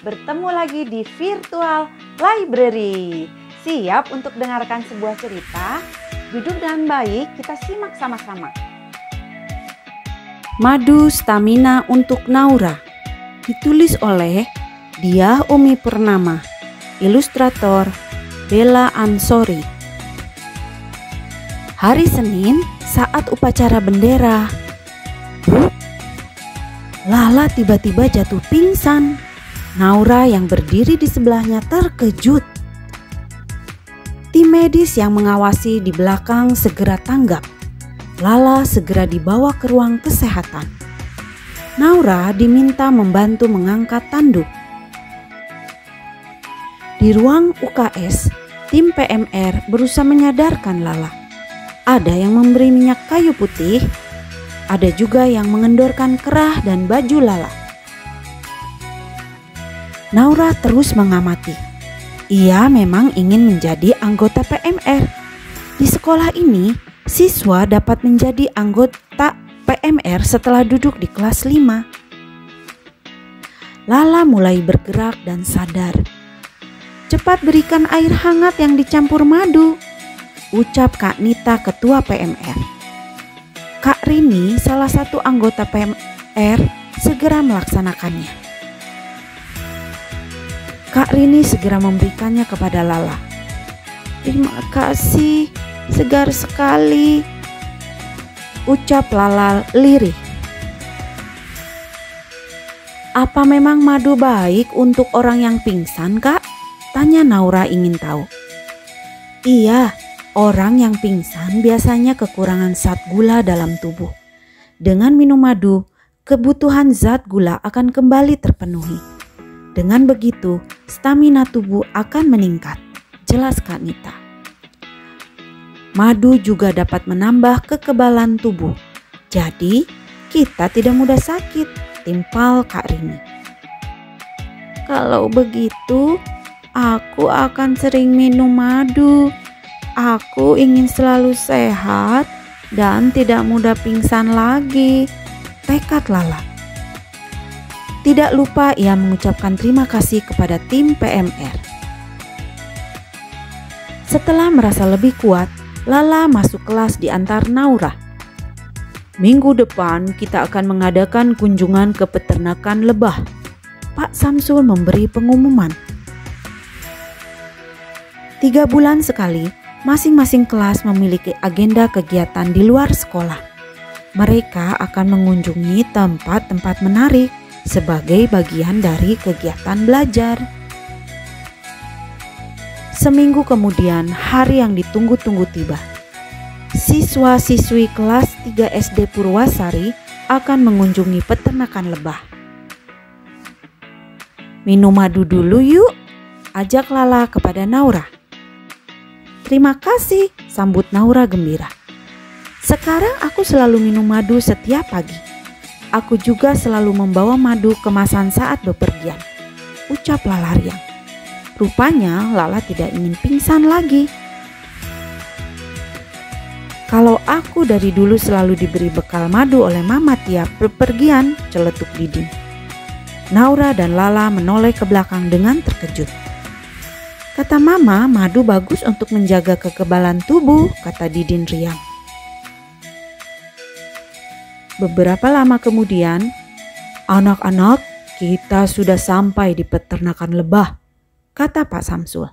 bertemu lagi di Virtual Library. Siap untuk dengarkan sebuah cerita? Duduk dengan baik, kita simak sama-sama. Madu Stamina untuk Naura Ditulis oleh Dia Umi Purnama Ilustrator Bella Ansori Hari Senin saat upacara bendera Lala tiba-tiba jatuh pingsan Naura yang berdiri di sebelahnya terkejut Tim medis yang mengawasi di belakang segera tanggap Lala segera dibawa ke ruang kesehatan. Naura diminta membantu mengangkat tanduk. Di ruang UKS, tim PMR berusaha menyadarkan Lala. Ada yang memberi minyak kayu putih, ada juga yang mengendorkan kerah dan baju Lala. Naura terus mengamati. Ia memang ingin menjadi anggota PMR. Di sekolah ini, siswa dapat menjadi anggota PMR setelah duduk di kelas 5. Lala mulai bergerak dan sadar. Cepat berikan air hangat yang dicampur madu, ucap Kak Nita ketua PMR. Kak Rini, salah satu anggota PMR, segera melaksanakannya. Kak Rini segera memberikannya kepada Lala. Terima kasih, segar sekali. Ucap Lala lirih. Apa memang madu baik untuk orang yang pingsan, Kak? Tanya Naura ingin tahu. Iya, orang yang pingsan biasanya kekurangan zat gula dalam tubuh. Dengan minum madu, kebutuhan zat gula akan kembali terpenuhi. Dengan begitu, stamina tubuh akan meningkat. Jelas Kak Nita. Madu juga dapat menambah kekebalan tubuh. Jadi, kita tidak mudah sakit, timpal Kak Rini. Kalau begitu, aku akan sering minum madu. Aku ingin selalu sehat dan tidak mudah pingsan lagi. Tekad Lala. Tidak lupa ia mengucapkan terima kasih kepada tim PMR. Setelah merasa lebih kuat, Lala masuk kelas di antar Naura. Minggu depan kita akan mengadakan kunjungan ke peternakan lebah. Pak Samsul memberi pengumuman. Tiga bulan sekali, masing-masing kelas memiliki agenda kegiatan di luar sekolah. Mereka akan mengunjungi tempat-tempat menarik sebagai bagian dari kegiatan belajar. Seminggu kemudian, hari yang ditunggu-tunggu tiba. Siswa-siswi kelas 3 SD Purwasari akan mengunjungi peternakan lebah. Minum madu dulu yuk, ajak Lala kepada Naura. Terima kasih, sambut Naura gembira. Sekarang aku selalu minum madu setiap pagi. Aku juga selalu membawa madu kemasan saat bepergian. Ucap Lala riang. Rupanya Lala tidak ingin pingsan lagi. Kalau aku dari dulu selalu diberi bekal madu oleh mama tiap bepergian, celetuk Didin. Naura dan Lala menoleh ke belakang dengan terkejut. Kata mama, madu bagus untuk menjaga kekebalan tubuh, kata Didin riang. Beberapa lama kemudian, anak-anak, kita sudah sampai di peternakan lebah, kata Pak Samsul.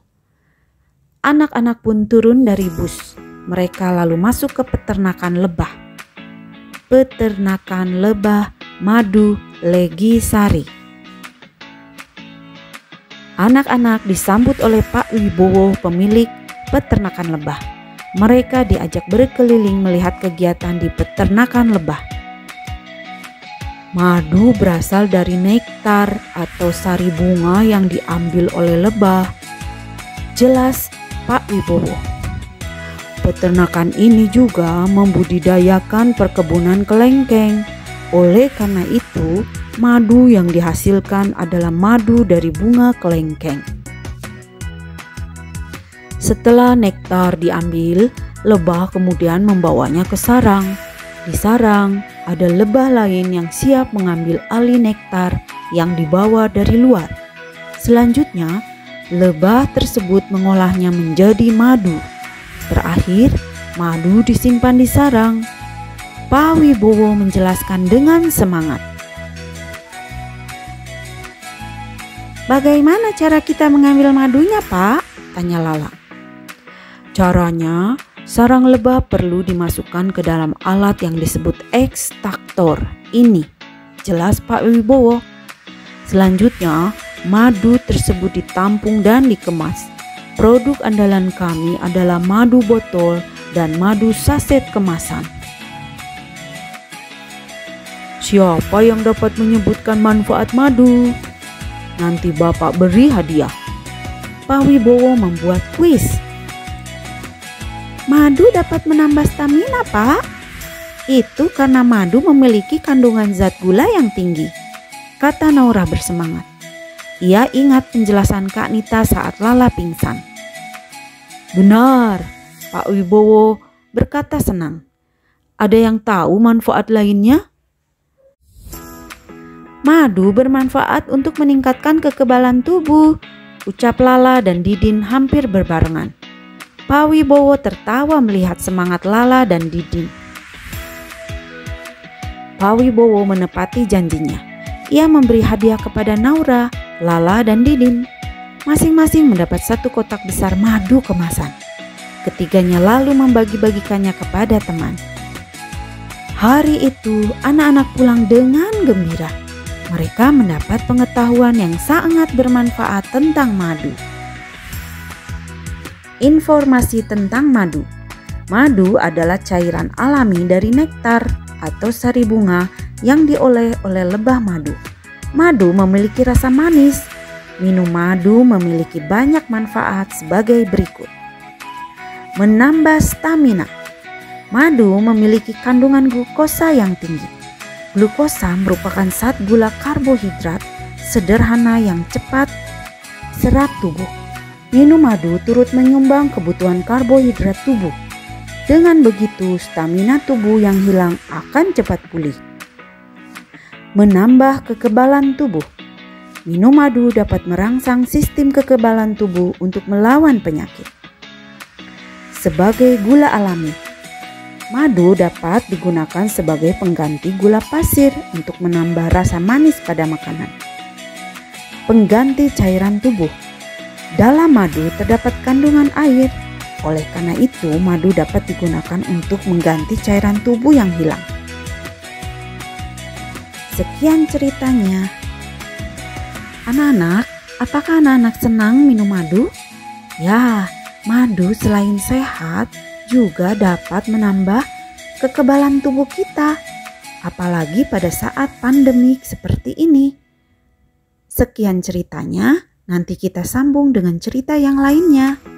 Anak-anak pun turun dari bus. Mereka lalu masuk ke peternakan lebah. Peternakan lebah Madu Legisari. Anak-anak disambut oleh Pak Wibowo, pemilik peternakan lebah. Mereka diajak berkeliling melihat kegiatan di peternakan lebah. Madu berasal dari nektar atau sari bunga yang diambil oleh lebah. Jelas Pak Wibowo. Peternakan ini juga membudidayakan perkebunan kelengkeng. Oleh karena itu, Madu yang dihasilkan adalah madu dari bunga kelengkeng. Setelah nektar diambil, lebah kemudian membawanya ke sarang. Di sarang ada lebah lain yang siap mengambil alih nektar yang dibawa dari luar. Selanjutnya, lebah tersebut mengolahnya menjadi madu. Terakhir, madu disimpan di sarang. Pak Wibowo menjelaskan dengan semangat. Bagaimana cara kita mengambil madunya, Pak? Tanya Lala. Caranya, sarang lebah perlu dimasukkan ke dalam alat yang disebut ekstraktor. Ini, jelas Pak Wibowo. Selanjutnya, madu tersebut ditampung dan dikemas. Produk andalan kami adalah madu botol dan madu saset kemasan. Siapa yang dapat menyebutkan manfaat madu? Nanti Bapak beri hadiah. Pak Wibowo membuat kuis. Madu dapat menambah stamina, Pak. Itu karena madu memiliki kandungan zat gula yang tinggi, kata Naura bersemangat. Ia ingat penjelasan Kak Nita saat Lala pingsan. Benar, Pak Wibowo berkata senang. Ada yang tahu manfaat lainnya? Madu bermanfaat untuk meningkatkan kekebalan tubuh, ucap Lala dan Didin hampir berbarengan. Pak Wibowo tertawa melihat semangat Lala dan Didin. Pak Wibowo menepati janjinya. Ia memberi hadiah kepada Naura, Lala, dan Didin. Masing-masing mendapat satu kotak besar madu kemasan. Ketiganya lalu membagi-bagikannya kepada teman. Hari itu, anak-anak pulang dengan gembira mereka mendapat pengetahuan yang sangat bermanfaat tentang madu. Informasi tentang madu. Madu adalah cairan alami dari nektar atau sari bunga yang dioleh oleh lebah madu. Madu memiliki rasa manis. Minum madu memiliki banyak manfaat sebagai berikut. Menambah stamina. Madu memiliki kandungan glukosa yang tinggi Glukosa merupakan zat gula karbohidrat sederhana yang cepat serap tubuh. Minum madu turut menyumbang kebutuhan karbohidrat tubuh. Dengan begitu, stamina tubuh yang hilang akan cepat pulih. Menambah kekebalan tubuh. Minum madu dapat merangsang sistem kekebalan tubuh untuk melawan penyakit. Sebagai gula alami, Madu dapat digunakan sebagai pengganti gula pasir untuk menambah rasa manis pada makanan. Pengganti cairan tubuh. Dalam madu terdapat kandungan air. Oleh karena itu, madu dapat digunakan untuk mengganti cairan tubuh yang hilang. Sekian ceritanya. Anak-anak, apakah anak-anak senang minum madu? Ya, madu selain sehat juga dapat menambah kekebalan tubuh kita, apalagi pada saat pandemik seperti ini. Sekian ceritanya, nanti kita sambung dengan cerita yang lainnya.